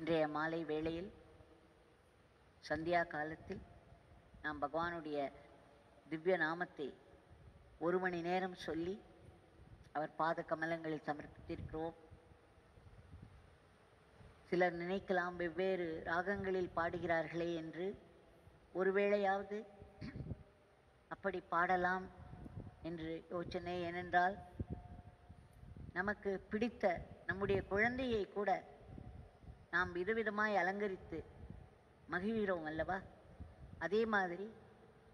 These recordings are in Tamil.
இன்றைய மாலை வேளையில் சந்தியா காலத்தில் நாம் பகவானுடைய திவ்ய நாமத்தை ஒரு மணி நேரம் சொல்லி அவர் பாத கமலங்களில் சமர்ப்பித்திருக்கிறோம். சிலர் நினைக்கலாம் வெவ்வேறு ராகங்களில் பாடுகிறார்களே என்று. ஒருவேளையாவது அப்படி பாடலாம் என்று யோசனை ஏனென்றால் நமக்கு பிடித்த நம்முடைய குழந்தையை கூட நாம் விதவிதமாய் அலங்கரித்து மகிழ்கிறோம் அல்லவா? அதே மாதிரி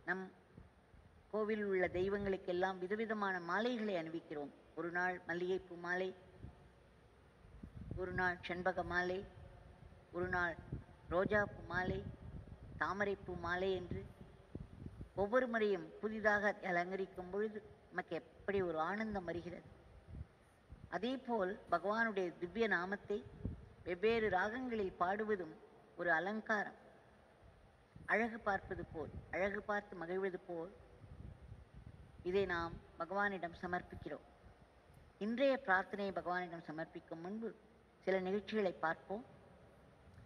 நம் கோவில் உள்ள தெய்வங்களுக்கெல்லாம் விதவிதமான மாலைகளை அணிவிக்கிறோம். ஒரு நாள் மல்லிகைப்பூ மாலை ஒரு நாள் செண்பக மாலை ஒரு நாள் ரோஜாப்பூ மாலை தாமரைப்பூ மாலை என்று ஒவ்வொரு முறையும் புதிதாக அலங்கரிக்கும் பொழுது நமக்கு எப்படி ஒரு ஆனந்தம் வருகிறது. அதேபோல் பகவானுடைய திவ்ய நாமத்தை வெவ்வேறு ராகங்களில் பாடுவதும் ஒரு அலங்காரம். அழகு பார்ப்பது போல் அழகு பார்த்து மகிழ்வது போல் இதை நாம் பகவானிடம் சமர்ப்பிக்கிறோம். இன்றைய பிரார்த்தனையை பகவானிடம் சமர்ப்பிக்கும் முன்பு சில நிகழ்ச்சிகளை பார்ப்போம்.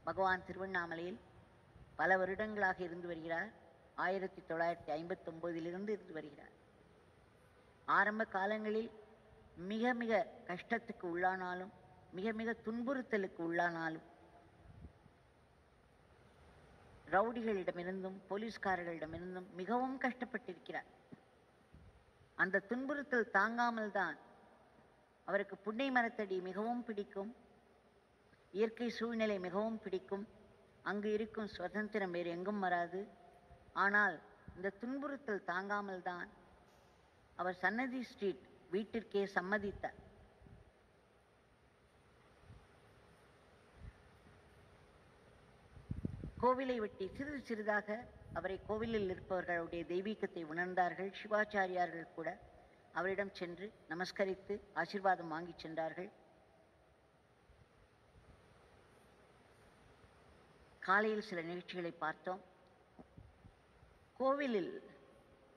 பகவான் திருவண்ணாமலையில் பல வருடங்களாக இருந்து வருகிறார். ஆயிரத்தி தொள்ளாயிரத்தி ஐம்பத்தொம்போதிலிருந்து இருந்து வருகிறார். ஆரம்ப காலங்களில் மிக மிக கஷ்டத்துக்கு உள்ளானாலும் மிக மிக துன்புறுத்தலுக்கு உள்ளானாலும் ரவுடிகளிடமிருந்தும் போலீஸ்காரர்களிடமிருந்தும் மிகவும் கஷ்டப்பட்டிருக்கிறார். அந்த துன்புறுத்தல் தாங்காமல் தான் அவருக்கு புன்னை மரத்தடி மிகவும் பிடிக்கும் இயற்கை சூழ்நிலை மிகவும் பிடிக்கும் அங்கு இருக்கும் சுதந்திரம் வேறு எங்கும் வராது. ஆனால் இந்த துன்புறுத்தல் தாங்காமல் தான் அவர் சன்னதி ஸ்ட்ரீட் வீட்டிற்கே சம்மதித்தார். கோவிலை விட்டு சிறிது சிறிதாக அவரை கோவிலில் இருப்பவர்களுடைய தெய்வீகத்தை உணர்ந்தார்கள். சிவாச்சாரியார்கள் கூட அவரிடம் சென்று நமஸ்கரித்து ஆசீர்வாதம் வாங்கிச் சென்றார்கள். காலையில் சில நிகழ்ச்சிகளை பார்த்தோம். கோவிலில்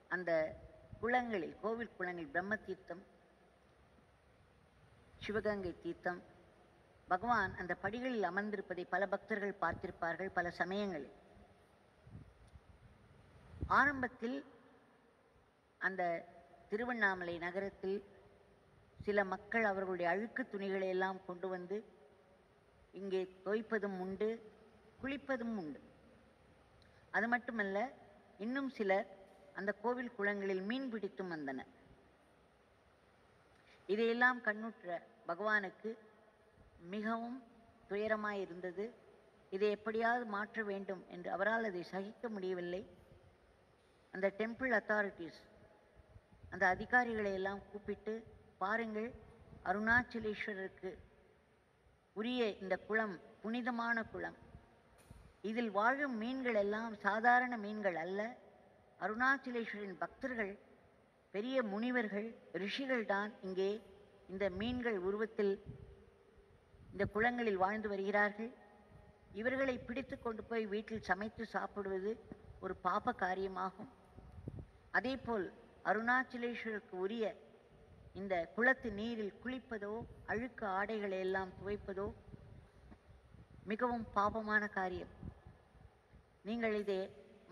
அந்த குளங்களில் கோவில் குளங்களில் பிரம்ம தீர்த்தம் சிவகங்கை தீர்த்தம் பகவான் அந்த படிகளில் அமர்ந்திருப்பதை பல பக்தர்கள் பார்த்திருப்பார்கள் பல சமயங்களில். ஆரம்பத்தில் அந்த திருவண்ணாமலை நகரத்தில் சில மக்கள் அவர்களுடைய அழுக்கு துணிகளை எல்லாம் கொண்டு வந்து இங்கே தோய்ப்பதும் உண்டு குளிப்பதும் உண்டு. அது மட்டுமல்ல இன்னும் சிலர் அந்த கோவில் குளங்களில் மீன் பிடித்தும் வந்தனர். இதையெல்லாம் கண்ணுற்ற பகவானுக்கு மிகவும் துயரமாயிருந்தது. இதை எப்படியாவது மாற்ற வேண்டும் என்று அவரால் அதை சகிக்க முடியவில்லை. அந்த டெம்பிள் அத்தாரிட்டிஸ் அந்த அதிகாரிகளை எல்லாம் கூப்பிட்டு பாருங்கள் அருணாச்சலேஸ்வரருக்கு உரிய இந்த குளம் புனிதமான குளம். இதில் வாழும் மீன்கள் எல்லாம் சாதாரண மீன்கள் அல்ல. அருணாச்சலேஸ்வரின் பக்தர்கள் பெரிய முனிவர்கள் ரிஷிகள் தான் இங்கே இந்த மீன்கள் உருவத்தில் இந்த குளங்களில் வாழ்ந்து வருகிறார்கள். இவர்களை பிடித்து கொண்டு போய் வீட்டில் சமைத்து சாப்பிடுவது ஒரு பாப காரியமாகும். அதேபோல் அருணாச்சலேஸ்வருக்கு உரிய இந்த குளத்து நீரில் குளிப்பதோ அழுக்கு ஆடைகளை எல்லாம் துவைப்பதோ மிகவும் பாபமான காரியம். நீங்கள் இதை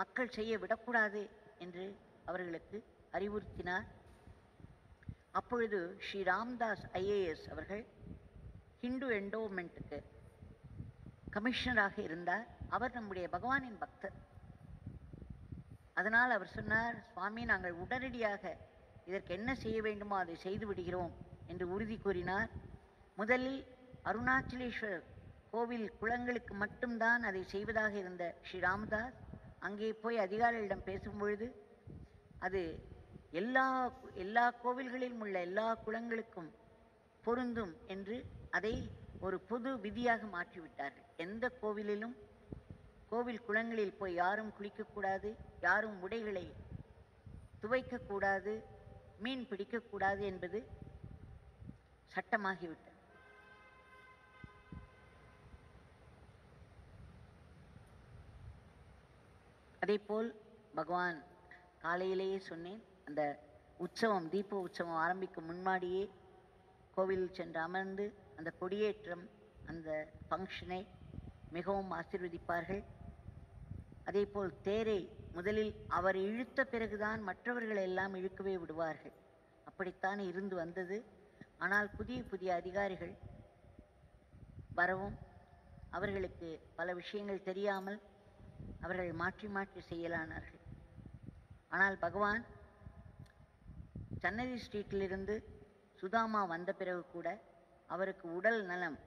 மக்கள் செய்ய விடக்கூடாது என்று அவர்களுக்கு அறிவுறுத்தினார். அப்பொழுது ஸ்ரீ ராம்தாஸ் ஐஏஎஸ் அவர்கள் ஹிந்து என்டோமெண்ட்டுக்கு கமிஷனராக இருந்தார். அவர் நம்முடைய பகவானின் பக்தர். அதனால் அவர் சொன்னார் சுவாமி நாங்கள் உடனடியாக இதற்கு என்ன செய்ய வேண்டுமோ அதை செய்து விடுகிறோம் என்று உறுதி கூறினார். முதலில் அருணாச்சலேஸ்வரர் கோவில் குளங்களுக்கு மட்டும்தான் அதை செய்வதாக இருந்த ஸ்ரீ ராமதாஸ் அங்கே போய் அதிகாரிகளிடம் பேசும் பொழுது அது எல்லா எல்லா கோவில்களிலும் உள்ள எல்லா குளங்களுக்கும் பொருந்தும் என்று அதை ஒரு பொது விதியாக மாற்றிவிட்டார்கள். எந்த கோவிலிலும் கோவில் குளங்களில் போய் யாரும் குளிக்கக்கூடாது யாரும் உடைகளை துவைக்கக்கூடாது மீன் பிடிக்கக்கூடாது என்பது சட்டமாகிவிட்டது. அதேபோல் பகவான் காலையிலேயே சொன்னேன் அந்த உற்சவம் தீப உற்சவம் ஆரம்பிக்கும் முன்னாடியே கோவிலில் சென்று அமர்ந்து அந்த கொடியேற்றம் அந்த ஃபங்க்ஷனை மிகவும் ஆசீர்வதிப்பார்கள். அதேபோல் தேரை முதலில் அவர் இழுத்த பிறகுதான் மற்றவர்கள் எல்லாம் இழுக்கவே விடுவார்கள். அப்படித்தான் இருந்து வந்தது. ஆனால் புதிய புதிய அதிகாரிகள் வரவும் அவர்களுக்கு பல விஷயங்கள் தெரியாமல் அவர்கள் மாற்றி மாற்றி செய்யலானார்கள். ஆனால் பகவான் சன்னதி ஸ்ட்ரீட்டிலிருந்து சுதாமா வந்த பிறகு கூட அவருக்கு உடல் நலம்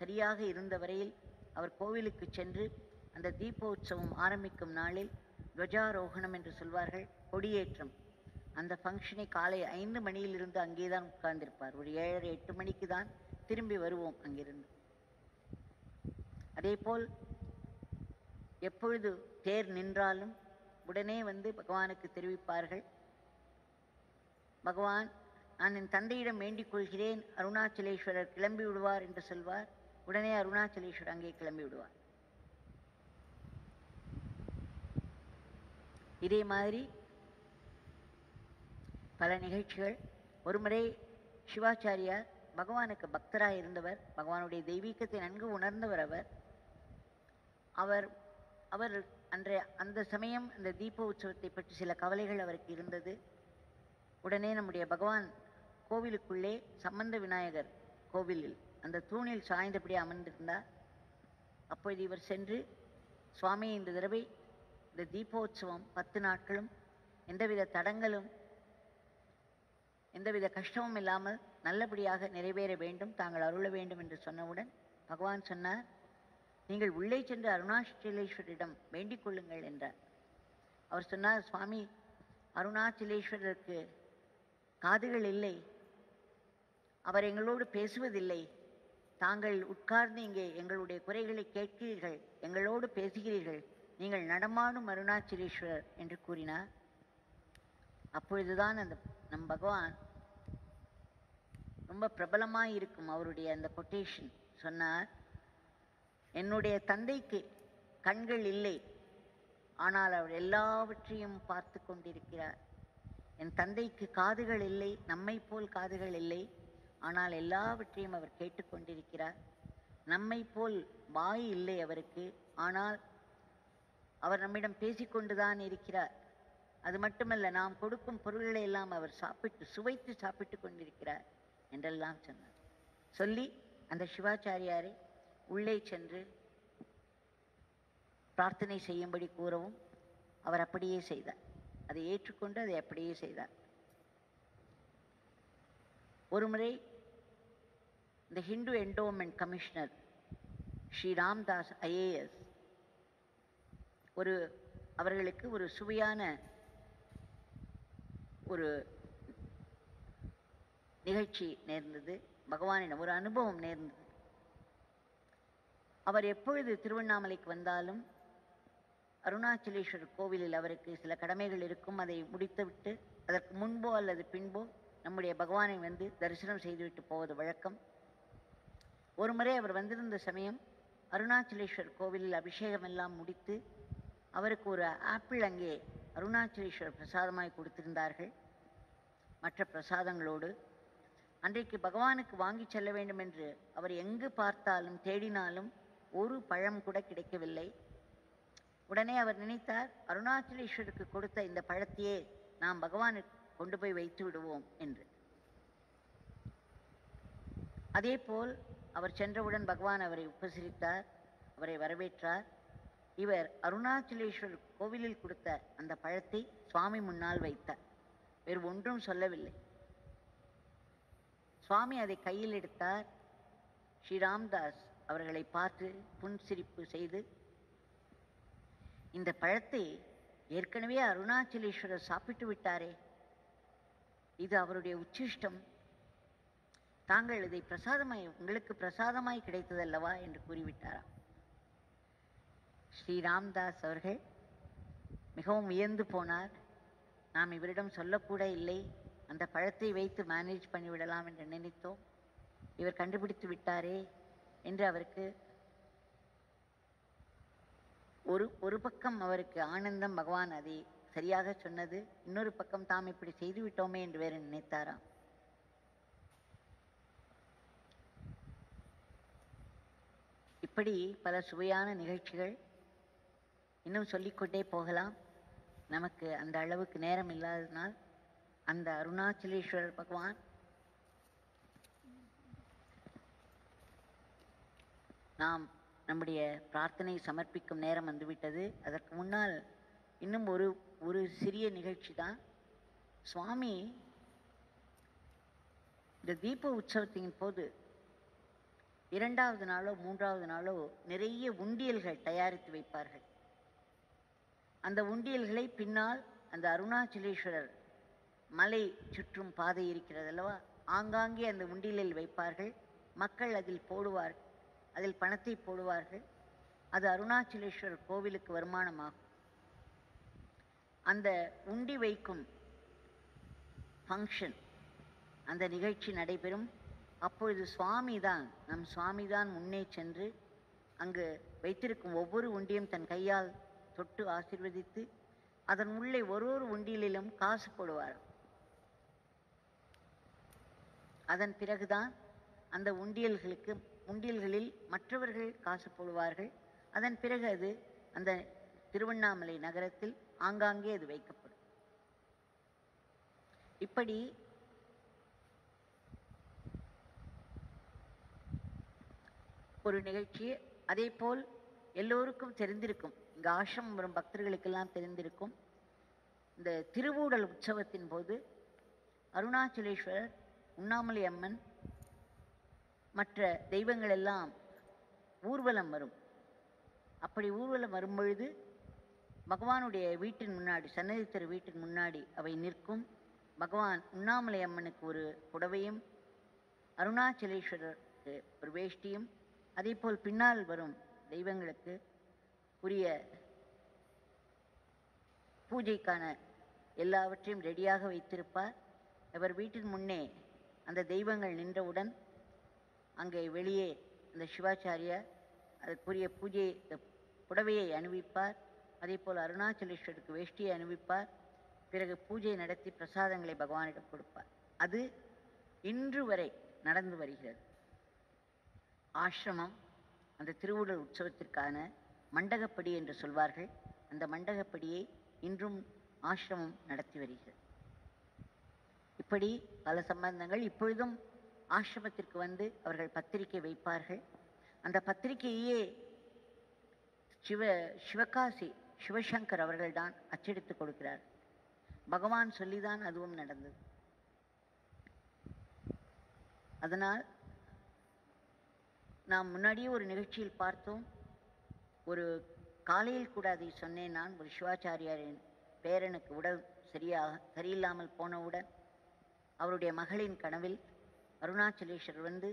சரியாக இருந்த வரையில் அவர் கோவிலுக்கு சென்று அந்த தீபோற்சவம் ஆரம்பிக்கும் நாளில் துவஜாரோகணம் என்று சொல்வார்கள் கொடியேற்றம். அந்த ஃபங்க்ஷனை காலை ஐந்து மணியிலிருந்து அங்கே தான் உட்கார்ந்திருப்பார். ஒரு ஏழரை எட்டு மணிக்கு தான் திரும்பி வருவோம் அங்கிருந்து. அதேபோல் எப்பொழுது தேர் நின்றாலும் உடனே வந்து பகவானுக்கு தெரிவிப்பார்கள். பகவான் நான் என் தந்தையிடம் வேண்டிக் கொள்கிறேன். அருணாச்சலேஸ்வரர் கிளம்பி விடுவார் என்று சொல்வார். உடனே அருணாச்சலேஸ்வரர் அங்கே கிளம்பி விடுவார். இதே மாதிரி பல நிகழ்ச்சிகள். ஒருமுறை சிவாச்சாரியார் பகவானுக்கு பக்தராக இருந்தவர். பகவானுடைய தெய்வீகத்தை நன்கு உணர்ந்தவர் அவர். அவர் அவர் அன்றைய அந்த சமயம் அந்த தீப உற்சவத்தை பற்றி சில கவலைகள் அவருக்கு இருந்தது. உடனே நம்முடைய பகவான் கோவிலுக்குள்ளே சம்பந்த விநாயகர் கோவிலில் அந்த தூணில் சாய்ந்தபடி அமர்ந்திருந்தார் அப்பொழுது இவர் சென்று சுவாமி இந்த தடவை இந்த தீபோத்சவம் பத்து நாட்களும் எந்தவித தடங்களும் எந்தவித கஷ்டமும் இல்லாமல் நல்லபடியாக நிறைவேற வேண்டும் தாங்கள் அருள வேண்டும் என்று சொன்னவுடன் பகவான் சொன்னார் நீங்கள் உள்ளே சென்று அருணாச்சலேஸ்வரிடம் வேண்டிக் கொள்ளுங்கள் என்றார். அவர் சொன்னார் சுவாமி அருணாச்சலேஸ்வரருக்கு காதுகள் இல்லை அவர் எங்களோடு பேசுவதில்லை. தாங்கள் உட்கார்ந்து இங்கே எங்களுடைய குறைகளை கேட்கிறீர்கள் எங்களோடு பேசுகிறீர்கள். நீங்கள் நடமாடும் அருணாச்சலேஸ்வரர் என்று கூறினார். அப்பொழுதுதான் அந்த நம் பகவான் ரொம்ப பிரபலமாக இருக்கும் அவருடைய அந்த கொட்டேஷன் சொன்னார் என்னுடைய தந்தைக்கு கண்கள் இல்லை ஆனால் அவர் எல்லாவற்றையும் பார்த்து கொண்டிருக்கிறார். என் தந்தைக்கு காதுகள் இல்லை நம்மை போல் காதுகள் இல்லை ஆனால் எல்லாவற்றையும் அவர் கேட்டுக்கொண்டிருக்கிறார் நம்மை போல் வாய் இல்லை அவருக்கு. ஆனால் அவர் நம்மிடம் பேசிக்கொண்டுதான் இருக்கிறார். அது மட்டுமல்ல நாம் கொடுக்கும் பொருள்களை எல்லாம் அவர் சாப்பிட்டு சுவைத்து சாப்பிட்டு கொண்டிருக்கிறார் என்றெல்லாம் சொன்னார். சொல்லி அந்த சிவாச்சாரியாரை உள்ளே சென்று பிரார்த்தனை செய்யும்படி கூறவும் அவர் அப்படியே செய்தார். அதை ஏற்றுக்கொண்டு அதை அப்படியே செய்தார். ஒருமுறை இந்த Hindu endowment commissioner Shri Ramdas IAS ஒரு அவர்களுக்கு ஒரு சுவையான ஒரு நிகழ்ச்சி நேர்ந்தது பகவானிடம் ஒரு அனுபவம் நேர்ந்தது. அவர் எப்பொழுது திருவண்ணாமலைக்கு வந்தாலும் அருணாச்சலேஸ்வரர் கோவிலில் அவருக்கு சில கடமைகள் இருக்கும் அதை முடித்துவிட்டு அதற்கு முன்போ அல்லது பின்போ நம்முடைய பகவானை வந்து தரிசனம் செய்துவிட்டு போவது வழக்கம். ஒரு முறை அவர் வந்திருந்த சமயம் அருணாச்சலேஸ்வர் கோவிலில் அபிஷேகம் எல்லாம் முடித்து அவருக்கு ஒரு ஆப்பிள் அங்கே அருணாச்சலேஸ்வரர் பிரசாதமாய் கொடுத்திருந்தார்கள். மற்ற பிரசாதங்களோடு அன்றைக்கு பகவானுக்கு வாங்கி செல்ல வேண்டும் என்று அவர் எங்கு பார்த்தாலும் தேடினாலும் ஒரு பழம் கூட கிடைக்கவில்லை. உடனே அவர் நினைத்தார் அருணாச்சலேஸ்வருக்கு கொடுத்த இந்த பழத்தையே நாம் பகவானுக்கு கொண்டு போய் வைத்து விடுவோம் என்று. அதேபோல் அவர் சென்றவுடன் பகவான் அவரை உபசரித்தார் அவரை வரவேற்றார். இவர் அருணாச்சலேஸ்வரர் கோவிலில் கொடுத்த அந்த பழத்தை சுவாமி முன்னால் வைத்தார். வேறு ஒன்றும் சொல்லவில்லை. சுவாமி அதை கையில் எடுத்தார். ஸ்ரீ ராம்தாஸ் அவர்களை பார்த்து புன்சிரிப்பு செய்து இந்த பழத்தை ஏற்கனவே அருணாச்சலேஸ்வரர் சாப்பிட்டு விட்டாரே. இது அவருடைய உச்சிஷ்டம். தாங்கள் இதை பிரசாதமாய் உங்களுக்கு பிரசாதமாய் கிடைத்ததல்லவா? என்று கூறிவிட்டாராம். ஸ்ரீராம்தாஸ் அவர்கள் மிகவும் வியந்து போனார். நாம் இவரிடம் சொல்லக்கூட இல்லை. அந்த பழத்தை வைத்து மேனேஜ் பண்ணிவிடலாம் என்று நினைத்தோம். இவர் கண்டுபிடித்து விட்டாரே என்று அவருக்கு ஒரு ஒரு பக்கம் அவருக்கு ஆனந்தம் பகவான் அதை சரியாக சொன்னது இன்னொரு பக்கம் தாம் இப்படி செய்து விட்டோமே என்று வேறு நினைத்தாராம். இப்படி பல சுவையான நிகழ்ச்சிகள் இன்னும் சொல்லிக்கொண்டே போகலாம். நமக்கு அந்த அளவுக்கு நேரம் இல்லாததினால் அந்த அருணாச்சலேஸ்வரர் பகவான் நாம் நம்முடைய பிரார்த்தனை சமர்ப்பிக்கும் நேரம் வந்துவிட்டது. அதற்கு முன்னால் இன்னும் ஒரு ஒரு சிறிய நிகழ்ச்சி தான். சுவாமி இந்த தீப உற்சவத்தின் போது இரண்டாவது நாளோ மூன்றாவது நாளோ நிறைய உண்டியல்கள் தயாரித்து வைப்பார்கள். அந்த உண்டியல்களை பின்னால் அந்த அருணாச்சலேஸ்வரர் மலை சுற்றும் பாதை இருக்கிறது அல்லவா? ஆங்காங்கே அந்த உண்டியலில் வைப்பார்கள். மக்கள் அதில் போடுவார் அதில் பணத்தை போடுவார்கள். அது அருணாச்சலேஸ்வரர் கோவிலுக்கு வருமானமாகும். அந்த உண்டி வைக்கும் ஃபங்க்ஷன் அந்த நிகழ்ச்சி நடைபெறும். அப்பொழுது சுவாமி தான் நம் சுவாமி தான் முன்னே சென்று அங்கு வைத்திருக்கும் ஒவ்வொரு உண்டியும் தன் கையால் தொட்டு ஆசீர்வதித்து அதன் உள்ளே ஒரு ஒரு உண்டியலிலும் காசு போடுவார். அதன் பிறகுதான் அந்த உண்டியல்களுக்கு உண்டியல்களில் மற்றவர்கள் காசு போடுவார்கள். அதன் பிறகு அது அந்த திருவண்ணாமலை நகரத்தில் ஆங்காங்கே அது வைக்கப்படும். இப்படி ஒரு நிகழ்ச்சி அதே போல் எல்லோருக்கும் தெரிந்திருக்கும். இங்கே ஆசிரமம் வரும் பக்தர்களுக்கெல்லாம் தெரிந்திருக்கும். இந்த திருவூடல் உற்சவத்தின் போது அருணாச்சலேஸ்வரர் உண்ணாமலை அம்மன் மற்ற தெய்வங்கள் எல்லாம் ஊர்வலம் வரும். அப்படி ஊர்வலம் வரும்பொழுது பகவானுடைய வீட்டின் முன்னாடி சன்னதி வீட்டின் முன்னாடி அவை நிற்கும். பகவான் உண்ணாமலை அம்மனுக்கு ஒரு புடவையும் அருணாச்சலேஸ்வரருக்கு ஒரு வேஷ்டியும் அதேபோல் பின்னால் வரும் தெய்வங்களுக்கு உரிய பூஜைக்கான எல்லாவற்றையும் ரெடியாக வைத்திருப்பார். அவர் வீட்டின் முன்னே அந்த தெய்வங்கள் நின்றவுடன் அங்கே வெளியே அந்த சிவாச்சாரியார் அதற்குரிய பூஜை புடவையை அணிவிப்பார். அதே போல் அருணாச்சலேஸ்வருக்கு வேஷ்டியை அணிவிப்பார். பிறகு பூஜை நடத்தி பிரசாதங்களை பகவானிடம் கொடுப்பார். அது இன்று வரை நடந்து வருகிறது. ஆசிரமம் அந்த திருவுடல் உற்சவத்திற்கான மண்டகப்படி என்று சொல்வார்கள். அந்த மண்டகப்படியை இன்றும் ஆசிரமம் நடத்தி வருகிறது. இப்படி பல சம்பந்தங்கள் இப்பொழுதும் ஆசிரமத்திற்கு வந்து அவர்கள் பத்திரிகை வைப்பார்கள். அந்த பத்திரிகையே சிவ சிவகாசி சிவசங்கர் அவர்கள்தான் அச்சடித்து கொடுக்கிறார். பகவான் சொல்லிதான் அதுவும் நடந்தது. அதனால் நாம் முன்னாடியே ஒரு நிகழ்ச்சியில் பார்த்தோம். ஒரு காலையில் கூட அதை சொன்னேன் நான் ஒரு சிவாச்சாரியாரின் பேரனுக்கு உடல் சரியாக சரியில்லாமல் போனவுடன் அவருடைய மகளின் கனவில் அருணாச்சலேஸ்வரர் வந்து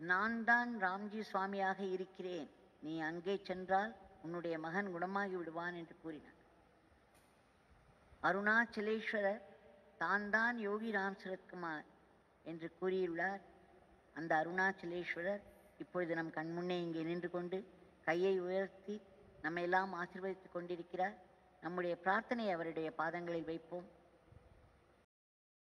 நான் தான் ராம்ஜி சுவாமியாக இருக்கிறேன். நீ அங்கே சென்றால் உன்னுடைய மகன் குணமாகி விடுவான் என்று கூறினார். அருணாச்சலேஸ்வரர் தான் தான் யோகி ராம் சரத்குமார் என்று கூறியுள்ளார். அந்த அருணாச்சலேஸ்வரர் இப்பொழுது நம் கண்முன்னே இங்கே நின்று கொண்டு கையை உயர்த்தி நம்மை எல்லாம் ஆசிர்வதித்துக் கொண்டிருக்கிறார். நம்முடைய பிரார்த்தனை அவருடைய பாதங்களில் வைப்போம்.